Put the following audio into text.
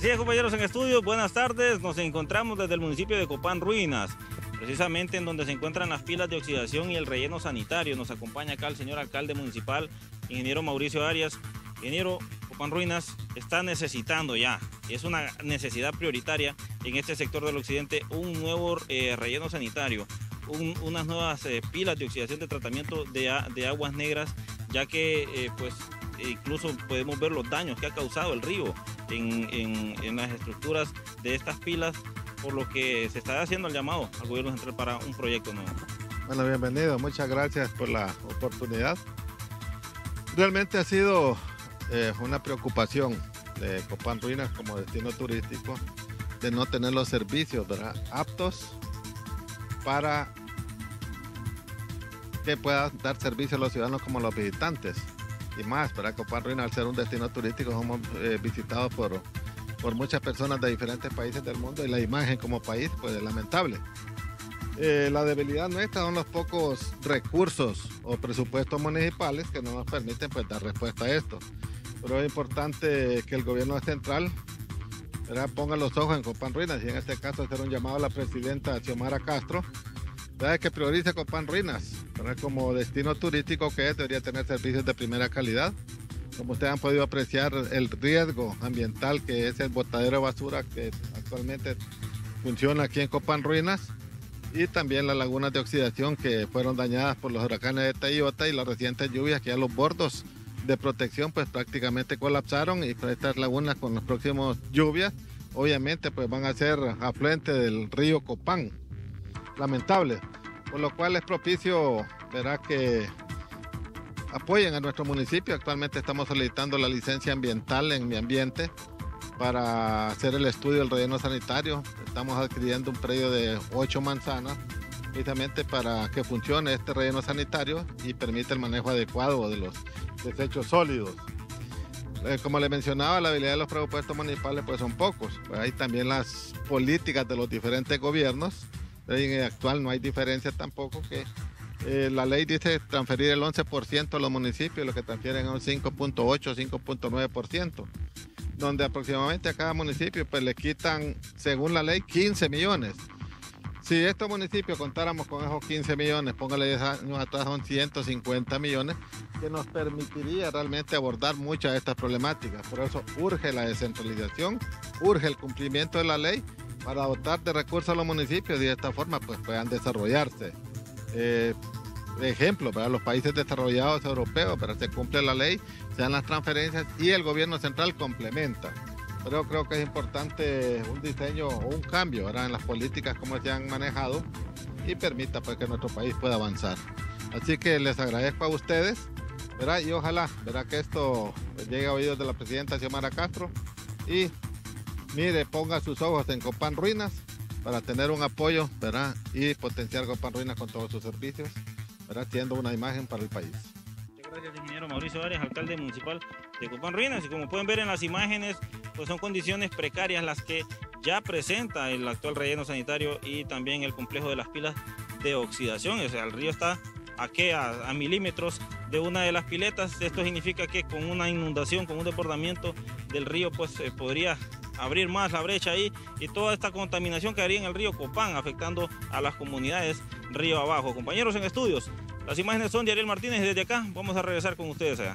Así es, compañeros en estudio, buenas tardes. Nos encontramos desde el municipio de Copán Ruinas, precisamente en donde se encuentran las pilas de oxidación y el relleno sanitario. Nos acompaña acá el señor alcalde municipal, ingeniero Mauricio Arias. Ingeniero, Copán Ruinas está necesitando ya, es una necesidad prioritaria en este sector del occidente, un nuevo eh, relleno sanitario, unas nuevas eh, pilas de oxidación de tratamiento de, aguas negras, ya que eh, pues incluso podemos ver los daños que ha causado el río en, las estructuras de estas pilas, por lo que se está haciendo el llamado al gobierno central para un proyecto nuevo. Bueno, bienvenido, muchas gracias por la oportunidad. Realmente ha sido eh, una preocupación de Copán Ruinas como destino turístico de no tener los servicios aptos para que puedan dar servicio a los ciudadanos como los visitantes más, para Copán Ruinas al ser un destino turístico somos eh, visitados por, por muchas personas de diferentes países del mundo y la imagen como país pues es lamentable. Eh, la debilidad nuestra son los pocos recursos o presupuestos municipales que no nos permiten pues, dar respuesta a esto. Pero es importante que el gobierno central ponga los ojos en Copán Ruinas y en este caso hacer un llamado a la presidenta Xiomara Castro que priorice Copán Ruinas como destino turístico que debería tener servicios de primera calidad. Como ustedes han podido apreciar, el riesgo ambiental que es el botadero de basura que actualmente funciona aquí en Copán Ruinas y también las lagunas de oxidación que fueron dañadas por los huracanes de Tayota y las recientes lluvias que ya los bordos de protección pues prácticamente colapsaron y estas lagunas con las próximas lluvias obviamente pues van a ser afluente del río Copán. Lamentable por lo cual es propicio, verá que apoyen a nuestro municipio. Actualmente estamos solicitando la licencia ambiental en mi ambiente para hacer el estudio del relleno sanitario. Estamos adquiriendo un predio de 8 manzanas precisamente para que funcione este relleno sanitario y permita el manejo adecuado de los desechos sólidos. Eh, como le mencionaba, la habilidad de los presupuestos municipales pues son pocos. Hay también las políticas de los diferentes gobiernos en el actual no hay diferencia tampoco que eh, la ley dice transferir el 11% a los municipios, lo que transfieren es un 5.8, 5.9%, donde aproximadamente a cada municipio pues le quitan, según la ley, 15 millones. Si estos municipios contáramos con esos 15 millones, póngale 10 años atrás, son 150 millones, que nos permitiría realmente abordar muchas de estas problemáticas. Por eso urge la descentralización, urge el cumplimiento de la ley para dotar de recursos a los municipios y de esta forma pues puedan desarrollarse. Eh, ejemplo, para los países desarrollados europeos, que se cumple la ley, se dan las transferencias y el gobierno central complementa. Pero creo que es importante un diseño o un cambio en las políticas como se han manejado y permita pues, que nuestro país pueda avanzar. Así que les agradezco a ustedes ¿verdad? y ojalá ¿verdad? que esto llegue a oídos de la presidenta Xiomara Castro y mire, ponga sus ojos en Copán Ruinas para tener un apoyo, ¿verdad? Y potenciar Copán Ruinas con todos sus servicios, ¿verdad? Siendo una imagen para el país. Muchas gracias, ingeniero Mauricio Arias, alcalde municipal de Copán Ruinas. Y como pueden ver en las imágenes, pues son condiciones precarias las que ya presenta el actual relleno sanitario y también el complejo de las pilas de oxidación. O sea, el río está aquí a, a, milímetros de una de las piletas. Esto significa que con una inundación, con un desbordamiento del río, pues eh, podría abrir más la brecha ahí y toda esta contaminación que haría en el río Copán, afectando a las comunidades río abajo. Compañeros en estudios, las imágenes son de Ariel Martínez y desde acá vamos a regresar con ustedes allá.